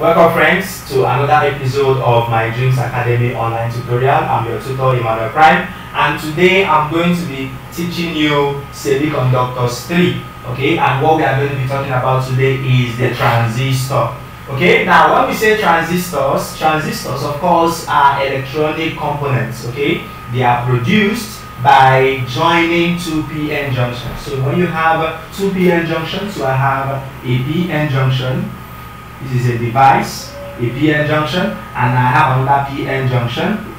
Welcome friends to another episode of MyDreams Academy online tutorial. I'm your tutor Emmanuel Prime and today I'm going to be teaching you Semiconductors 3 okay? And what we are going to be talking about today is the transistor okay? Now when we say transistors transistors of course are electronic components okay? They are produced by joining two p-n junctions so when you have two p-n junctions you have a p-n junction this is a device a PN junction and i have another p-n junction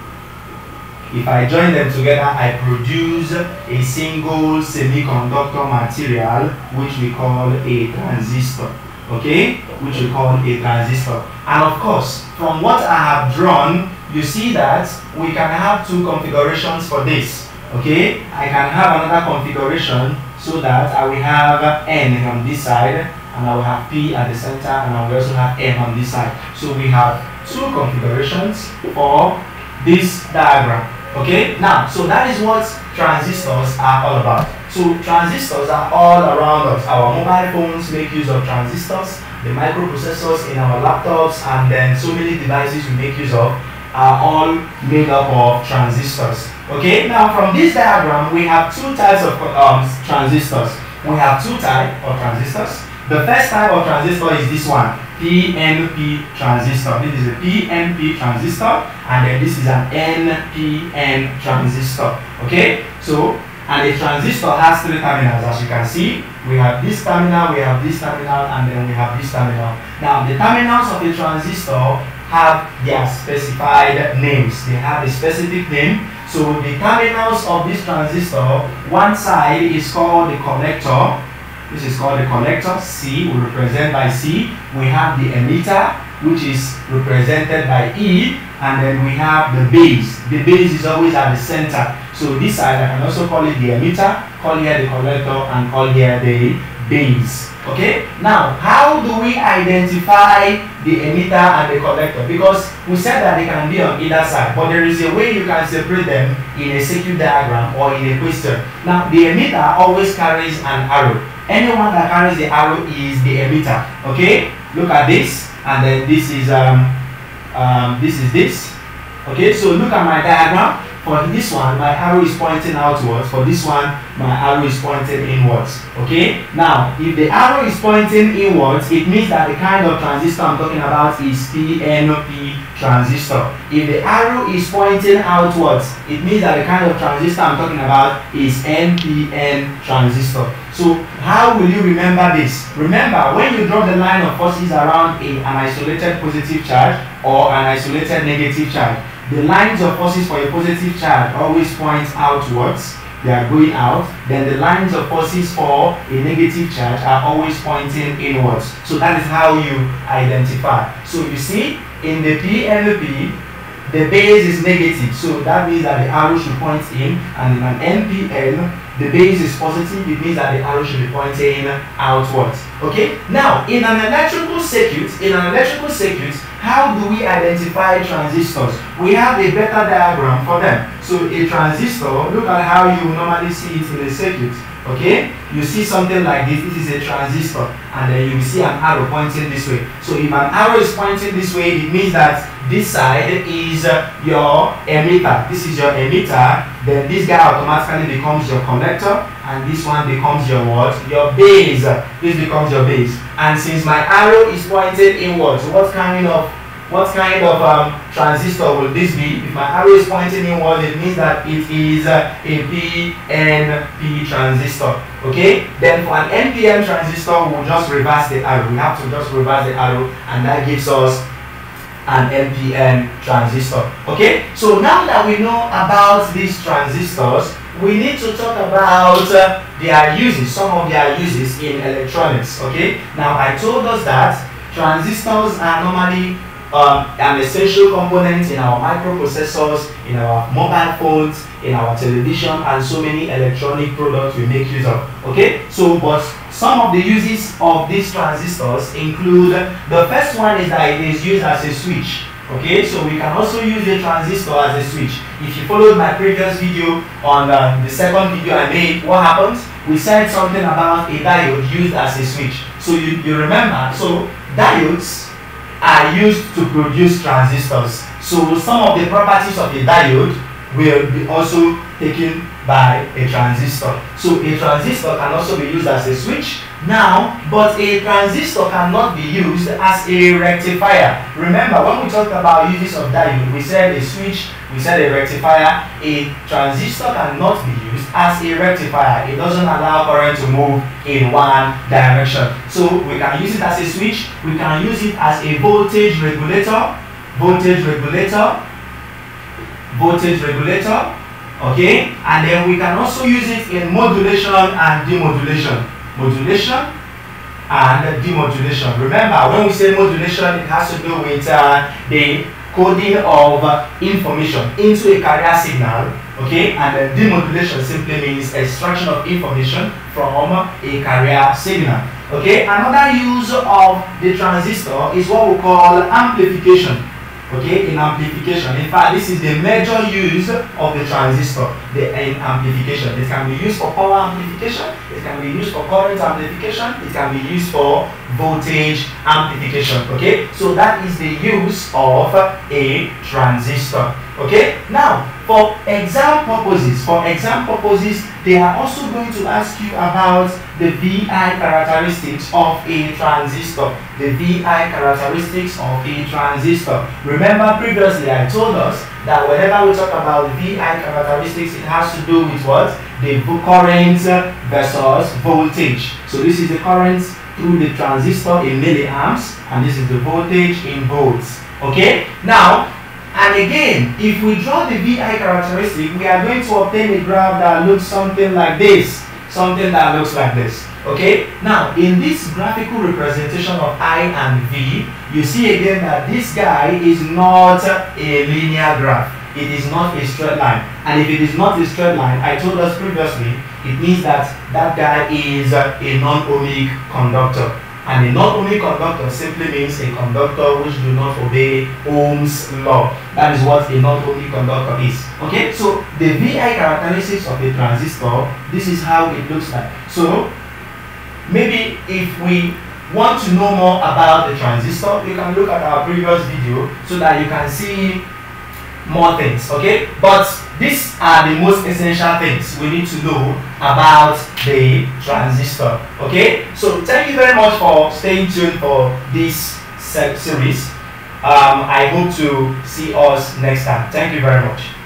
if I join them together, I produce a single semiconductor material which we call a transistor. Okay? Which we call a transistor. And of course, from what I have drawn, you see that we can have two configurations for this. Okay? I can have another configuration so that I will have N on this side and I will have P at the center and I will also have N on this side. So we have two configurations for this diagram. Okay, now, so that is what transistors are all about. So transistors are all around us. Our mobile phones make use of transistors, the microprocessors in our laptops, and then so many devices we make use of are all made up of transistors. Okay, now from this diagram, we have two types of um, transistors. We have two types of transistors. The first type of transistor is this one, PNP transistor. This is a PNP transistor and then this is an NPN transistor. Okay, so and a transistor has three terminals as you can see. We have this terminal, we have this terminal and then we have this terminal. Now the terminals of a transistor have their specified names. They have a specific name. So the terminals of this transistor, one side is called the collector this is called the collector. C we represent by C. We have the emitter, which is represented by E. And then we have the base. The base is always at the center. So this side, I can also call it the emitter, call here the collector, and call here the base. Okay? Now, how do we identify the emitter and the collector? Because we said that they can be on either side, but there is a way you can separate them in a circuit diagram or in a question. Now, the emitter always carries an arrow. Anyone that carries the arrow is the emitter. Okay, look at this, and then this is um, um, this is this. Okay, so look at my diagram. For this one, my arrow is pointing outwards. For this one, my arrow is pointing inwards. Okay? Now, if the arrow is pointing inwards, it means that the kind of transistor I'm talking about is PNP transistor. If the arrow is pointing outwards, it means that the kind of transistor I'm talking about is NPN transistor. So, how will you remember this? Remember, when you draw the line of forces around a, an isolated positive charge or an isolated negative charge, the lines of forces for a positive charge always point outwards. They are going out. Then the lines of forces for a negative charge are always pointing inwards. So that is how you identify. So you see in the PNP the base is negative so that means that the arrow should point in and in an NPN the base is positive it means that the arrow should be pointing outwards okay now in an electrical circuit in an electrical circuit how do we identify transistors? We have a better diagram for them. So a transistor, look at how you normally see it in a circuit. Okay? You see something like this, this is a transistor, and then you see an arrow pointing this way. So if an arrow is pointing this way, it means that this side is your emitter. This is your emitter. Then this guy automatically becomes your collector, and this one becomes your what? Your base. This becomes your base. And since my arrow is pointed inwards, what kind of what kind of um, transistor will this be? If my arrow is pointing inward, it means that it is uh, a PNP transistor. Okay? Then for an NPN transistor, we'll just reverse the arrow. We have to just reverse the arrow, and that gives us an NPN transistor. Okay? So now that we know about these transistors, we need to talk about uh, their uses, some of their uses in electronics. Okay? Now I told us that transistors are normally um, an essential component in our microprocessors, in our mobile phones, in our television, and so many electronic products we make use of. Okay, so but some of the uses of these transistors include the first one is that it is used as a switch. Okay, so we can also use a transistor as a switch. If you followed my previous video on uh, the second video I made, what happened? We said something about a diode used as a switch. So you, you remember, so diodes are used to produce transistors. So some of the properties of the diode will be also taken by a transistor. So a transistor can also be used as a switch now, but a transistor cannot be used as a rectifier. Remember, when we talked about uses of diode, we said a switch, we said a rectifier. A transistor cannot be used as a rectifier. It doesn't allow current to move in one direction. So we can use it as a switch, we can use it as a voltage regulator, voltage regulator, voltage regulator, okay? And then we can also use it in modulation and demodulation modulation and demodulation. Remember, when we say modulation, it has to do with uh, the coding of information into a carrier signal, okay? And uh, demodulation simply means extraction of information from a carrier signal, okay? Another use of the transistor is what we call amplification okay, in amplification. In fact, this is the major use of the transistor the, in amplification. It can be used for power amplification, it can be used for current amplification, it can be used for voltage amplification, okay? So that is the use of a transistor, okay? Now, for exam purposes, for exam purposes, they are also going to ask you about the VI characteristics of a transistor. The VI characteristics of a transistor. Remember previously I told us that whenever we talk about VI characteristics, it has to do with what? The current versus voltage. So this is the current through the transistor in milliamps and this is the voltage in volts. Okay? Now, and again, if we draw the VI characteristic, we are going to obtain a graph that looks something like this. Something that looks like this. Okay? Now, in this graphical representation of I and V, you see again that this guy is not a linear graph. It is not a straight line. And if it is not a straight line, I told us previously, it means that that guy is a non-ohmic conductor. And a non-ohmic conductor simply means a conductor which do not obey Ohm's law. That is what a non-ohmic conductor is. Okay, so the VI characteristics of a transistor, this is how it looks like. So maybe if we want to know more about the transistor, you can look at our previous video so that you can see more things, okay? But these are the most essential things we need to know about the transistor, okay? So thank you very much for staying tuned for this series. Um, I hope to see us next time. Thank you very much.